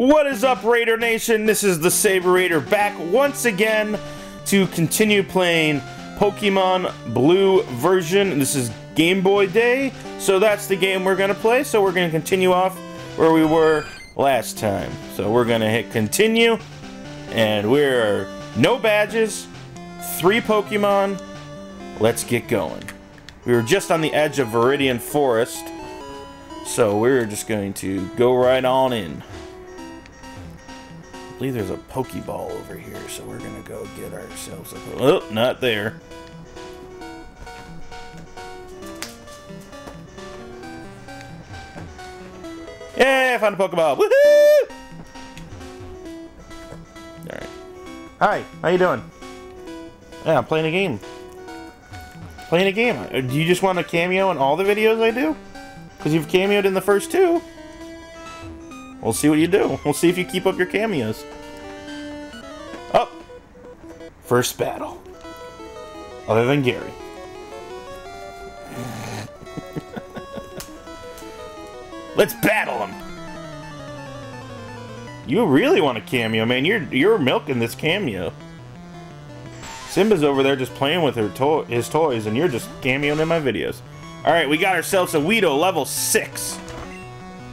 What is up, Raider Nation? This is the SabreRaider back once again to continue playing Pokemon Blue version. This is Game Boy Day, so that's the game we're gonna play. So we're gonna continue off where we were last time. So we're gonna hit continue, and we're no badges, three Pokemon. Let's get going. We were just on the edge of Viridian Forest, so we're just going to go right on in. Believe there's a Pokeball over here, so we're gonna go get ourselves a. Oh, not there. Yeah, I found a Pokeball. Woohoo! Alright. Hi, how you doing? Yeah, I'm playing a game. Playing a game. Uh, Do you just want a cameo in all the videos I do? Because you've cameoed in the first two. We'll see what you do. We'll see if you keep up your cameos. Oh! First battle. Other than Gary. Let's battle him! You really want a cameo, man. You're you're milking this cameo. Simba's over there just playing with her to his toys, and you're just cameoing in my videos. Alright, we got ourselves a Weedle, level 6.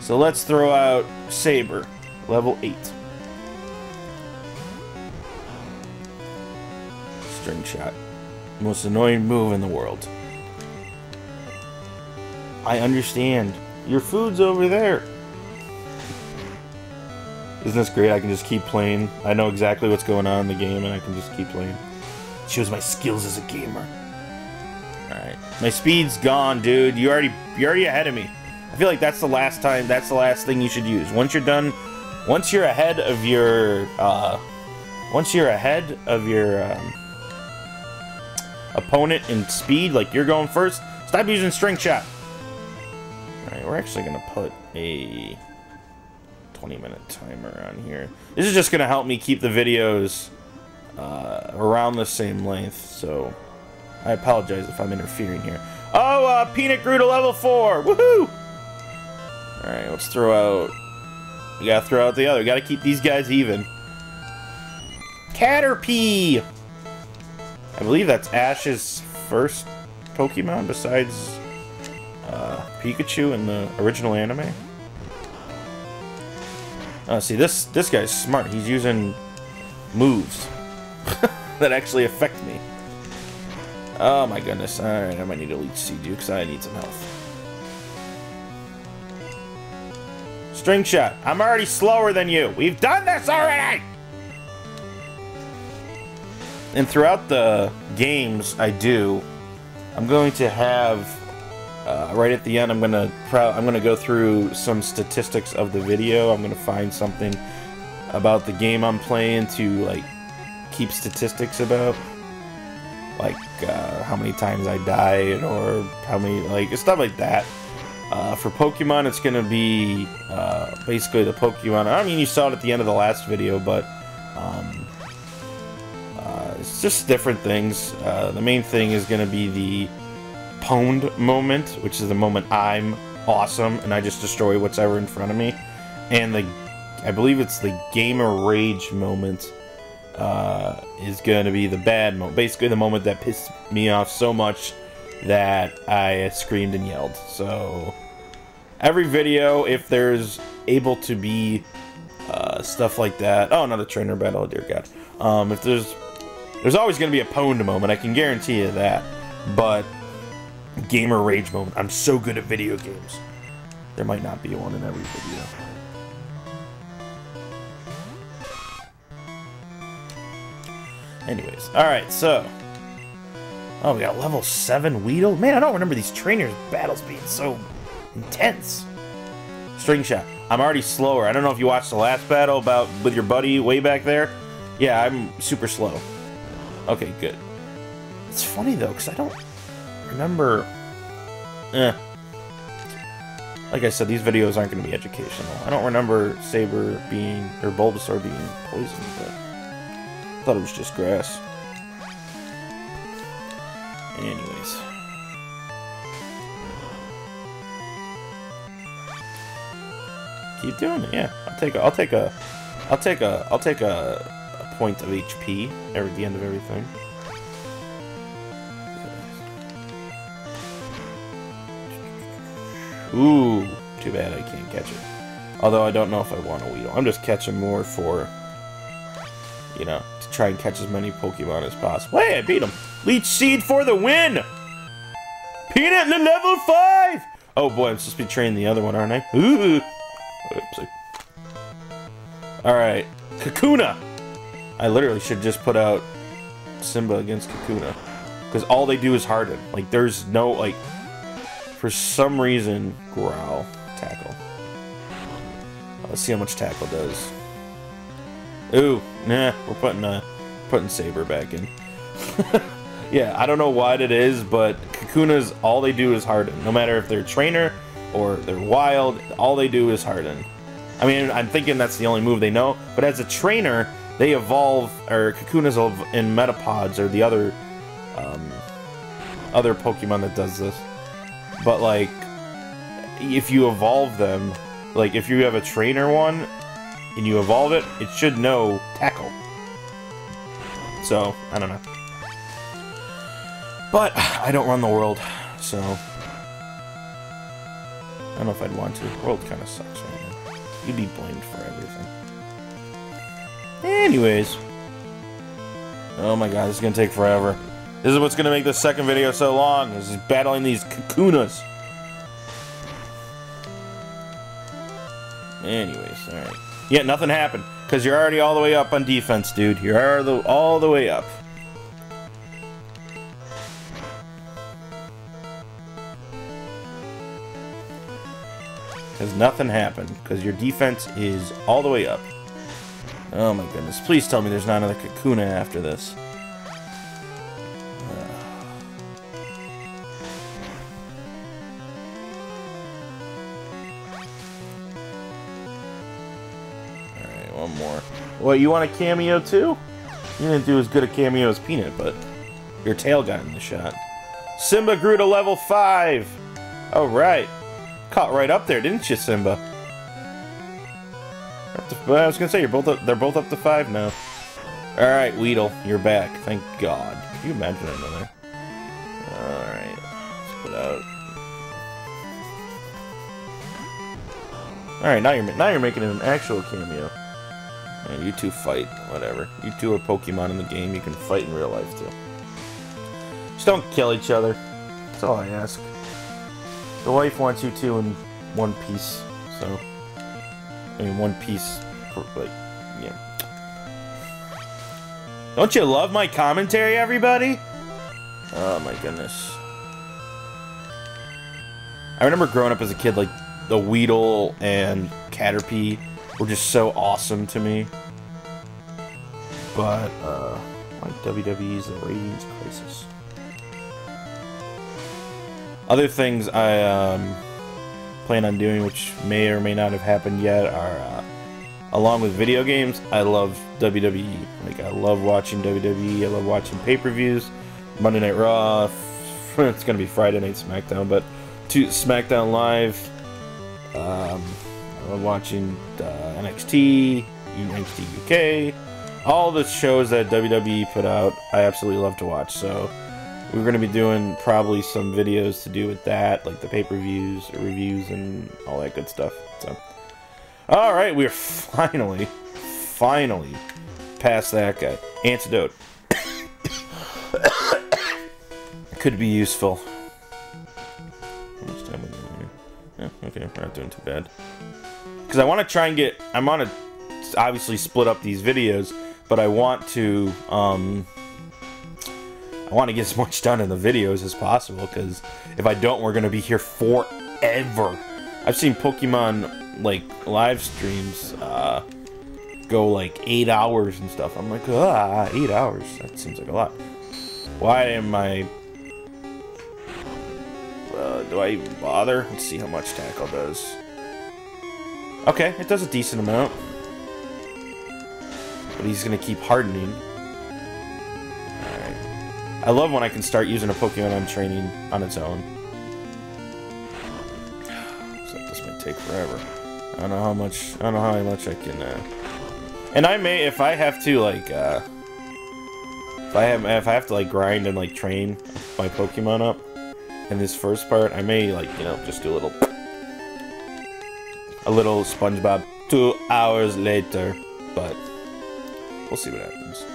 So let's throw out Sabre, level 8. String shot. Most annoying move in the world. I understand. Your food's over there. Isn't this great? I can just keep playing. I know exactly what's going on in the game, and I can just keep playing. Shows my skills as a gamer. Alright. My speed's gone, dude. You already you're already ahead of me. I feel like that's the last time that's the last thing you should use. Once you're done once you're ahead of your uh once you're ahead of your um, opponent in speed, like you're going first, stop using string shot. Alright, we're actually gonna put a 20 minute timer on here. This is just gonna help me keep the videos uh, around the same length, so I apologize if I'm interfering here. Oh, uh, Peanut grew to level 4! Woohoo! Alright, let's throw out... We gotta throw out the other. We gotta keep these guys even. Caterpie! I believe that's Ash's first Pokemon besides uh, Pikachu in the original anime. Uh, see, this this guy's smart. He's using moves that actually affect me. Oh my goodness. Alright, I might need to leech seed because I need some health. String shot. I'm already slower than you. We've done this already! And throughout the games I do, I'm going to have uh, right at the end, I'm gonna I'm gonna go through some statistics of the video. I'm gonna find something about the game I'm playing to like keep statistics about, like uh, how many times I died or how many like stuff like that. Uh, for Pokemon, it's gonna be uh, basically the Pokemon. I mean, you saw it at the end of the last video, but um, uh, it's just different things. Uh, the main thing is gonna be the pwned moment, which is the moment I'm awesome and I just destroy what's ever in front of me. And the, I believe it's the gamer rage moment uh, is going to be the bad moment. Basically, the moment that pissed me off so much that I screamed and yelled. So, every video, if there's able to be uh, stuff like that. Oh, another trainer battle, oh, dear God. Um, if there's, there's always going to be a pwned moment, I can guarantee you that. But gamer rage moment. I'm so good at video games. There might not be one in every video. Anyways, alright, so. Oh, we got level 7 Weedle? Man, I don't remember these trainers' battles being so intense. String shot. I'm already slower. I don't know if you watched the last battle about with your buddy way back there. Yeah, I'm super slow. Okay, good. It's funny though, because I don't remember... Eh. Like I said, these videos aren't going to be educational. I don't remember Sabre being, or Bulbasaur being poisoned, but I thought it was just grass. Anyways. Keep doing it. Yeah, I'll take a, I'll take a, I'll take a, I'll take a, a point of HP at the end of everything. Ooh, too bad I can't catch it. Although I don't know if I want a Weedle. I'm just catching more for, you know, to try and catch as many Pokemon as possible. Hey, I beat him. Leech Seed for the win! Peanut level 5! Oh boy, I'm supposed to be training the other one, aren't I? Ooh! Alright, Kakuna! I literally should just put out Simba against Kakuna. Because all they do is harden. Like, there's no, like... For some reason, Growl. Tackle. Let's see how much tackle does. Ooh, nah, we're putting uh, putting Sabre back in. yeah, I don't know what it is, but Kakunas, all they do is harden. No matter if they're trainer or they're wild, all they do is harden. I mean, I'm thinking that's the only move they know, but as a trainer, they evolve, or Kakunas in Metapods, or the other, um, other Pokemon that does this. But, like, if you evolve them, like, if you have a trainer one, and you evolve it, it should know Tackle. So, I don't know. But, I don't run the world, so... I don't know if I'd want to. The world kind of sucks right now. You'd be blamed for everything. Anyways. Oh my god, this is gonna take forever. This is what's gonna make the second video so long, is battling these Kakunas. Anyways, alright. Yeah, nothing happened. Because you're already all the way up on defense, dude. You're the all the way up. Because nothing happened. Because your defense is all the way up. Oh my goodness. Please tell me there's not another Kakuna after this. Alright, one more. What, you want a cameo too? You didn't do as good a cameo as Peanut, but your tail got in the shot. Simba grew to level 5! Alright. Caught right up there, didn't you, Simba? I was gonna say, you're both up, they're both up to 5 now. Alright, Weedle, you're back. Thank God. Can you imagine another? Alright. Let's put out... Alright, now you're now you're making an actual cameo. Yeah, you two fight, whatever. You two are Pokemon in the game, you can fight in real life too. Just don't kill each other. That's all I ask. The wife wants you two in one piece, so... I mean, one piece, like, yeah. Don't you love my commentary, everybody? Oh my goodness. I remember growing up as a kid, like, the Weedle and Caterpie were just so awesome to me. But, uh, like WWE's The Ratings Crisis. Other things I, um, plan on doing, which may or may not have happened yet, are, uh, along with video games, I love WWE. Like, I love watching WWE, I love watching pay-per-views, Monday Night Raw, it's gonna be Friday Night SmackDown, but to SmackDown Live, um, I'm watching uh, NXT, NXT UK, all the shows that WWE put out. I absolutely love to watch. So we're going to be doing probably some videos to do with that, like the pay-per-views, reviews, and all that good stuff. So, all right, we're finally, finally past that guy. Antidote could be useful. Okay, we're not doing too bad. Because I want to try and get... I want to obviously split up these videos, but I want to... Um, I want to get as much done in the videos as possible, because if I don't, we're going to be here forever. I've seen Pokemon, like, live streams uh, go, like, eight hours and stuff. I'm like, ah, eight hours. That seems like a lot. Why am I uh, do I even bother? Let's see how much tackle does. Okay, it does a decent amount. But he's going to keep hardening. I love when I can start using a Pokemon I'm training on its own. This might take forever. I don't know how much. I don't know how much I can. Uh, and I may, if I have to, like, uh, if I have, if I have to like grind and like train my Pokemon up in this first part, I may like, you know, just do a little, a little SpongeBob two hours later, but we'll see what happens.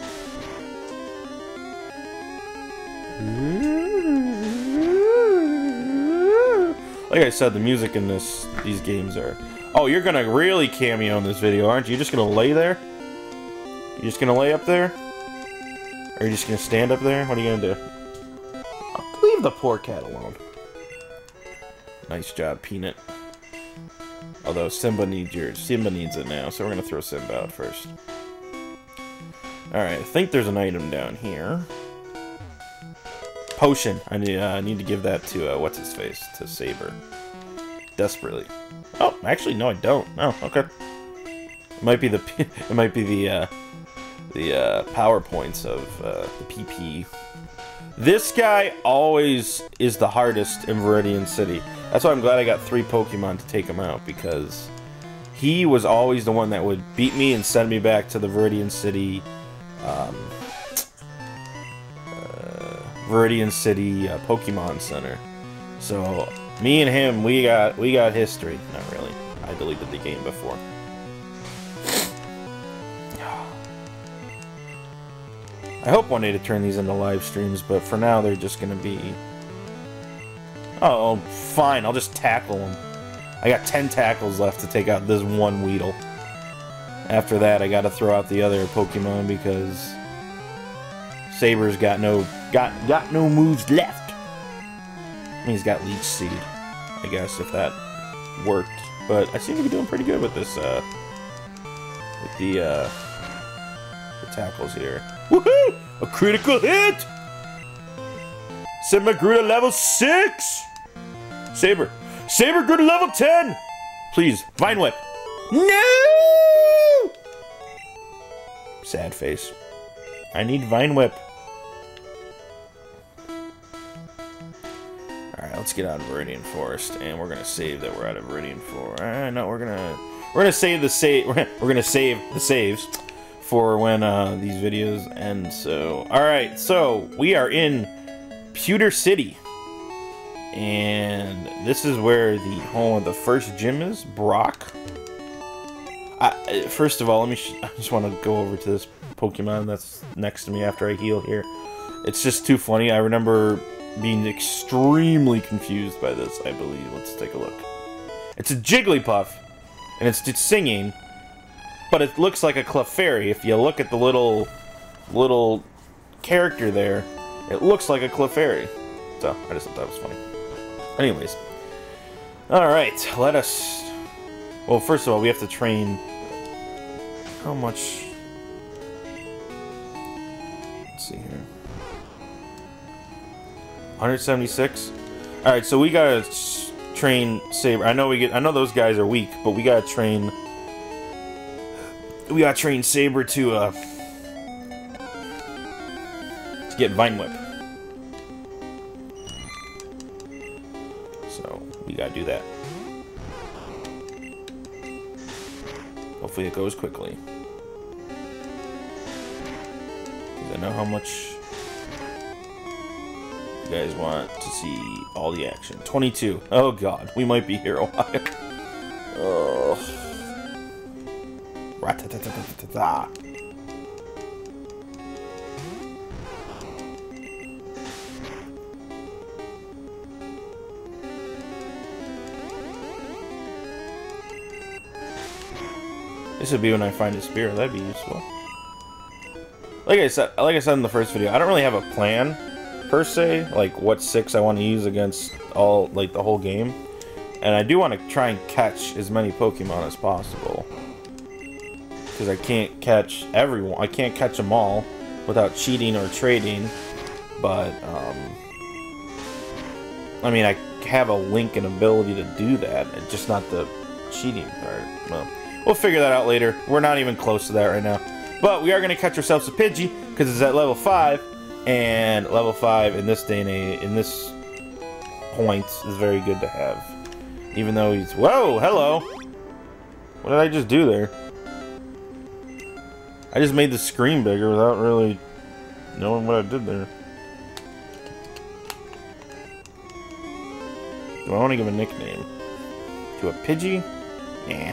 Like I said, the music in this these games are Oh, you're gonna really cameo in this video, aren't you? You're just gonna lay there? You're just gonna lay up there? Or are you just gonna stand up there? What are you gonna do? Leave the poor cat alone. Nice job, Peanut. Although Simba needs yours. Simba needs it now, so we're gonna throw Simba out first. Alright, I think there's an item down here. Potion. I need, uh, I need to give that to, uh, what's-his-face? To Sabre. Desperately. Oh, actually, no, I don't. Oh, okay. It might be the it might be the uh, the uh, powerpoints of uh, the PP. This guy always is the hardest in Viridian City. That's why I'm glad I got three Pokemon to take him out because he was always the one that would beat me and send me back to the Viridian City, um, Viridian City uh, Pokemon Center. So me and him, we got we got history. Not really. I deleted the game before. I hope one day to turn these into live streams, but for now they're just gonna be... Oh, fine, I'll just tackle them. I got 10 tackles left to take out this one Weedle. After that, I gotta throw out the other Pokemon because... Sabre's got no... got got no moves left. I mean, he's got Leech Seed, I guess, if that worked. But I seem to be doing pretty good with this, uh... With the, uh... The tackles here. Woohoo! A critical hit! Simba grew to level 6! Sabre. Sabre grew to level 10! Please, Vine Whip. No! Sad face. I need Vine Whip. Alright, let's get out of Viridian Forest, and we're gonna save that we're out of Viridian Forest. Uh, no, we're gonna... We're gonna save the save... We're gonna save the saves for when uh, these videos end. So, all right, so we are in Pewter City, and this is where the home of the first gym is, Brock. I, first of all, let me. I just want to go over to this Pokemon that's next to me after I heal here. It's just too funny. I remember being extremely confused by this. I believe. Let's take a look. It's a Jigglypuff, and it's, it's singing but it looks like a Clefairy. If you look at the little, little character there, it looks like a Clefairy. So, I just thought that was funny. Anyways. Alright, let us... Well, first of all, we have to train... How much... Let's see here. 176? Alright, so we gotta train Sabre. I know we get... I know those guys are weak, but we gotta train we gotta train Sabre to, uh, to get Vine Whip. So, we gotta do that. Hopefully it goes quickly. I know how much guys want to see all the action. 22. Oh god, we might be here a while. oh. This would be when I find a spear. That'd be useful. Like I said, like I said in the first video, I don't really have a plan per se, like what six I want to use against all, like the whole game. And I do want to try and catch as many Pokemon as possible because I can't catch everyone. I can't catch them all without cheating or trading. But um, I mean, I have a link and ability to do that. Just not the cheating part. Well, we'll figure that out later. We're not even close to that right now. But we are going to catch ourselves a Pidgey because it's at level five, and level five in this day and age, in this point is very good to have. Even though he's whoa, hello. What did I just do there? I just made the screen bigger without really knowing what I did there. Do I want to give a nickname? To a Pidgey? Nah.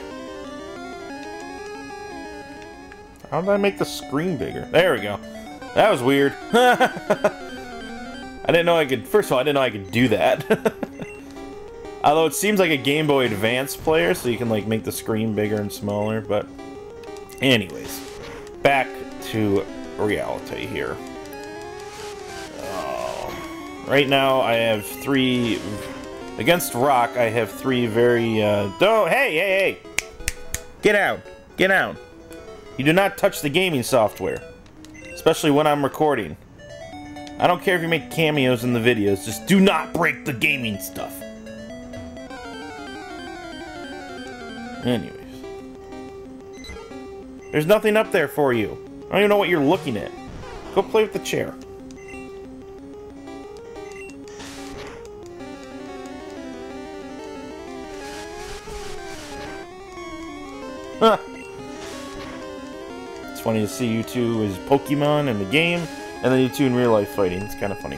How did I make the screen bigger? There we go. That was weird. I didn't know I could... First of all, I didn't know I could do that. Although it seems like a Game Boy Advance player, so you can like make the screen bigger and smaller, but... Anyways. Back to reality here. Um, right now, I have three... Against Rock, I have three very, uh... Don't... Hey, hey, hey! Get out! Get out! You do not touch the gaming software. Especially when I'm recording. I don't care if you make cameos in the videos, just do not break the gaming stuff. Anyways. There's nothing up there for you. I don't even know what you're looking at. Go play with the chair. Huh. Funny to see you two as Pokemon in the game, and then you two in real life fighting. It's kind of funny.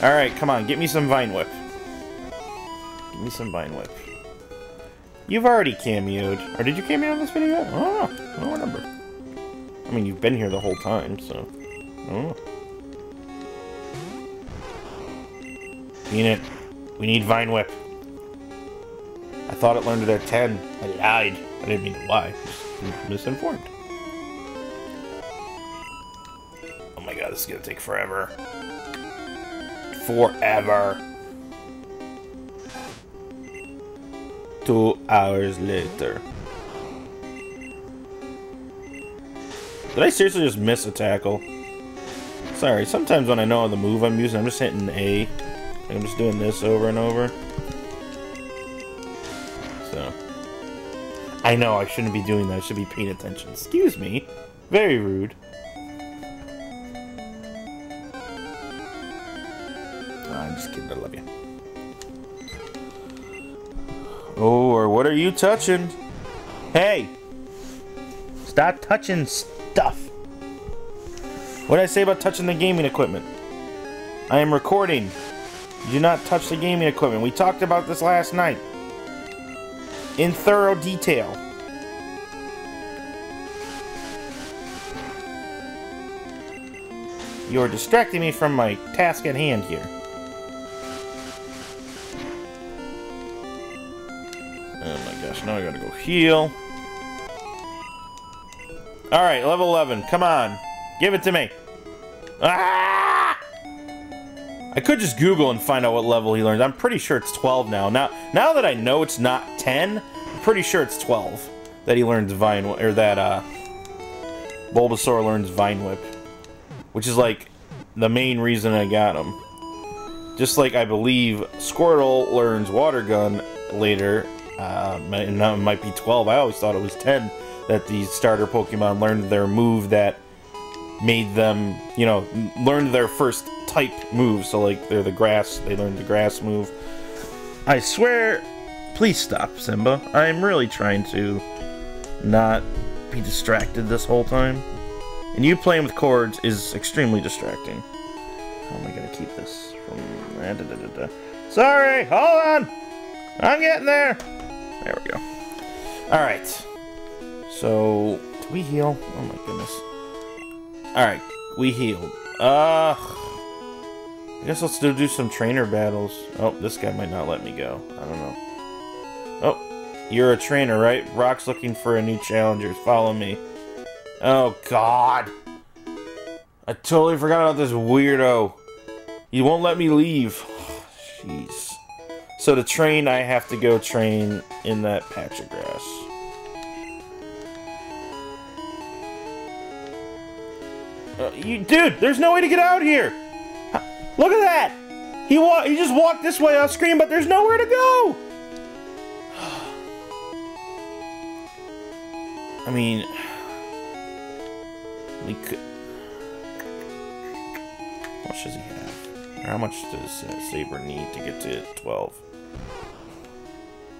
Alright, come on, get me some Vine Whip. Give me some Vine Whip. You've already cameoed. Or did you cameo in this video? Oh, I don't remember. I mean, you've been here the whole time, so... Oh. it. We need Vine Whip. I thought it learned it at 10. I lied. I didn't mean to lie. Just misinformed. This is gonna take forever. Forever. Two hours later. Did I seriously just miss a tackle? Sorry, sometimes when I know the move I'm using, I'm just hitting A. I'm just doing this over and over. So. I know, I shouldn't be doing that. I should be paying attention. Excuse me. Very rude. I'm just kidding, I love you. Oh, or what are you touching? Hey! Stop touching stuff! What did I say about touching the gaming equipment? I am recording. Do not touch the gaming equipment. We talked about this last night. In thorough detail. You're distracting me from my task at hand here. Heal. Alright, level 11. Come on. Give it to me. Ah! I could just Google and find out what level he learns. I'm pretty sure it's 12 now. Now, now that I know it's not 10, I'm pretty sure it's 12 that he learns Vine Whip or that uh, Bulbasaur learns Vine Whip, which is like the main reason I got him. Just like I believe Squirtle learns Water Gun later, uh, it might be 12. I always thought it was 10 that the starter Pokemon learned their move that made them, you know, learned their first type move. So, like, they're the grass, they learned the grass move. I swear, please stop, Simba. I'm really trying to not be distracted this whole time. And you playing with cords is extremely distracting. How am I to keep this from... Da, Sorry, hold on! I'm getting there! There we go. Alright. So, do we heal? Oh my goodness. Alright, we healed. Uh, I guess let's do, do some trainer battles. Oh, this guy might not let me go. I don't know. Oh, you're a trainer, right? Brock's looking for a new challenger. Follow me. Oh, God. I totally forgot about this weirdo. He won't let me leave. Jeez. So to train, I have to go train in that patch of grass. Uh, you, dude, there's no way to get out here. Look at that. He wa he just walked this way off screen, but there's nowhere to go. I mean, we could. How much does he have? How much does uh, Sabre need to get to 12?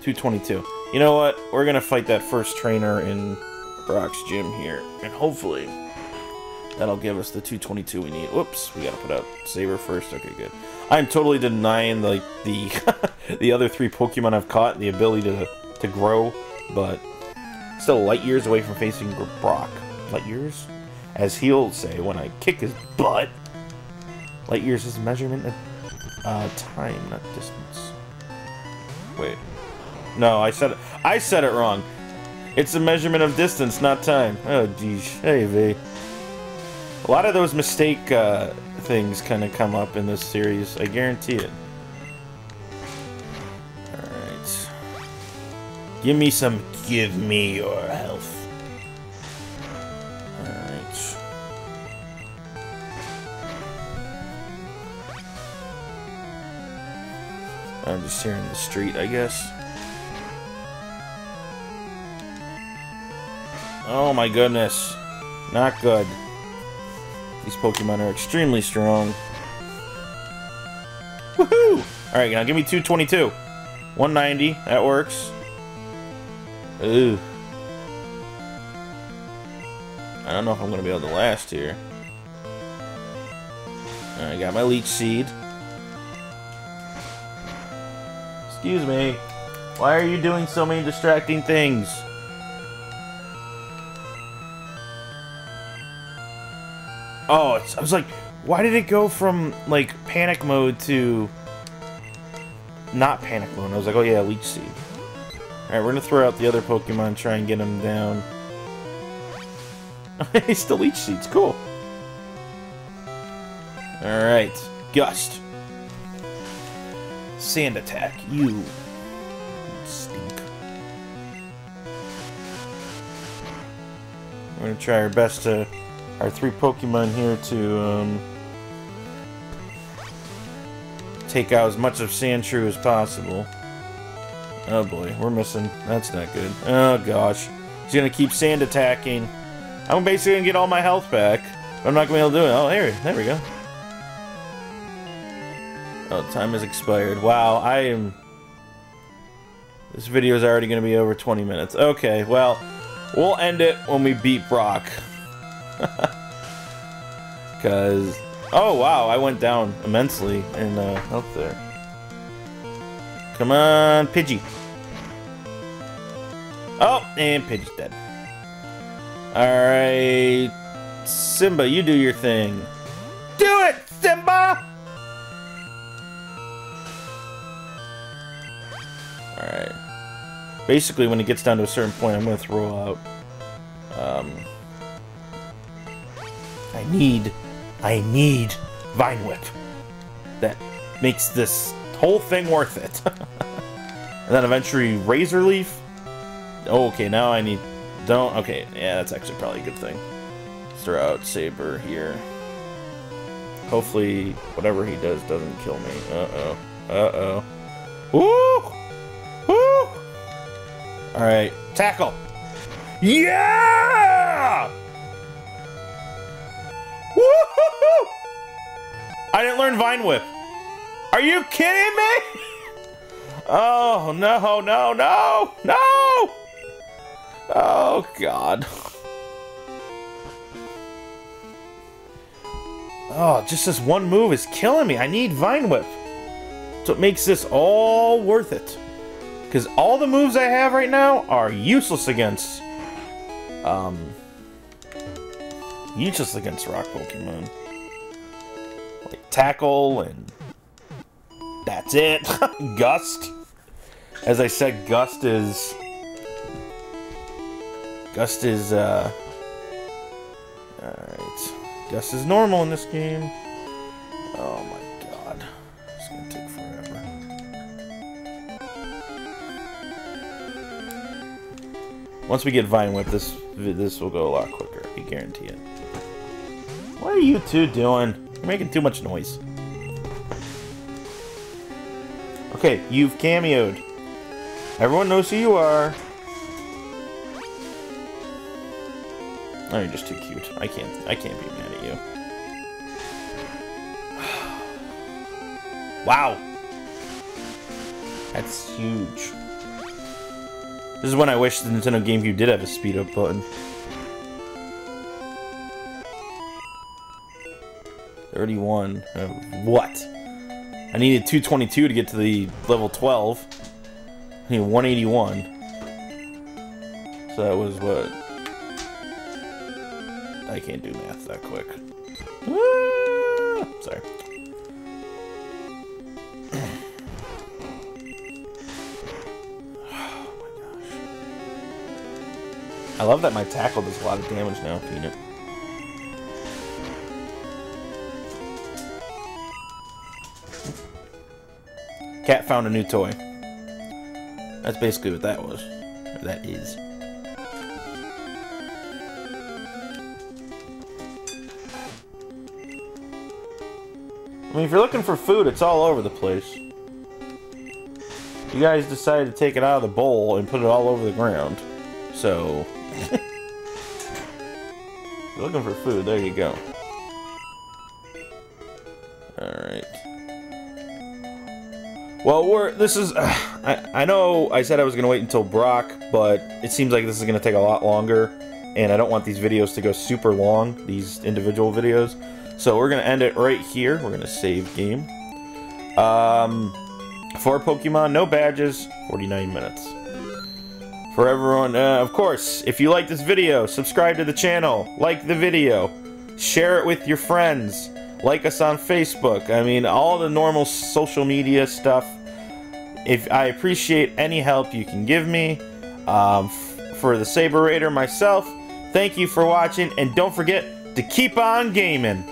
222. You know what? We're gonna fight that first trainer in Brock's gym here, and hopefully that'll give us the 222 we need. Whoops, we gotta put out Sabre first. Okay, good. I'm totally denying like the the other three Pokemon I've caught the ability to to grow, but still light years away from facing Brock. Light years, as he'll say when I kick his butt. Light years is measurement of uh, time, not distance. Wait. No, I said it. I said it wrong. It's a measurement of distance, not time. Oh, geez. Hey, V. A lot of those mistake uh, things kind of come up in this series. I guarantee it. Alright. Give me some... Give me your health. I'm just here in the street, I guess. Oh my goodness. Not good. These Pokemon are extremely strong. Woohoo! Alright, now give me 222. 190, that works. Ooh. I don't know if I'm going to be able to last here. I got my Leech Seed. Excuse me. Why are you doing so many distracting things? Oh, I was like, why did it go from, like, panic mode to not panic mode? I was like, oh yeah, Leech Seed. Alright, we're gonna throw out the other Pokemon, try and get him down. He's still Leech Seeds, cool. Alright, Gust. Sand Attack, you stink. We're gonna try our best to our three Pokemon here to um, take out as much of Sandshrew as possible. Oh boy, we're missing. That's not good. Oh gosh. He's gonna keep sand attacking. I'm basically gonna get all my health back. I'm not gonna be able to do it. Oh, there, there we go. Oh, time has expired. Wow, I am... This video is already gonna be over 20 minutes. Okay, well, we'll end it when we beat Brock. Because, oh wow, I went down immensely in uh, health there. Come on, Pidgey. Oh, and Pidgey's dead. Alright, Simba, you do your thing. Basically, when it gets down to a certain point, I'm going to throw out... Um, I need, I need Vine Whip. That makes this whole thing worth it. and then eventually Razor Leaf. Oh, okay, now I need, don't, okay, yeah, that's actually probably a good thing. throw out Sabre here. Hopefully, whatever he does doesn't kill me. Uh-oh. Uh-oh. Woo! Woo! Alright, tackle! Yeah! I didn't learn Vine Whip. Are you kidding me? Oh, no, no, no, no! Oh, God. Oh, just this one move is killing me. I need Vine Whip. So it makes this all worth it. Because all the moves I have right now are useless against... Um... Useless against rock Pokemon Like tackle, and that's it. Gust. As I said, Gust is... Gust is, uh... Alright. Gust is normal in this game. Oh my Once we get Vine Whip, this this will go a lot quicker. I guarantee it. What are you two doing? You're making too much noise. Okay, you've cameoed. Everyone knows who you are. Oh, you're just too cute. I can't. I can't be mad at you. wow. That's huge. This is when I wish the Nintendo GameCube did have a speed up button. Thirty-one. Uh, what? I needed 222 to get to the level 12. I need 181. So that was what? I can't do math that quick. Ah, sorry. I love that my tackle does a lot of damage now, Peanut. Cat found a new toy. That's basically what that was. That is. I mean, if you're looking for food, it's all over the place. You guys decided to take it out of the bowl and put it all over the ground. So... looking for food, there you go. Alright. Well, we're... This is... Uh, I, I know I said I was going to wait until Brock, but it seems like this is going to take a lot longer. And I don't want these videos to go super long, these individual videos. So we're going to end it right here. We're going to save game. Um, for Pokemon, no badges, 49 minutes. For everyone, uh, of course, if you like this video, subscribe to the channel, like the video, share it with your friends, like us on Facebook. I mean, all the normal social media stuff. If I appreciate any help you can give me. Um, for the SabreRaider myself, thank you for watching, and don't forget to keep on gaming.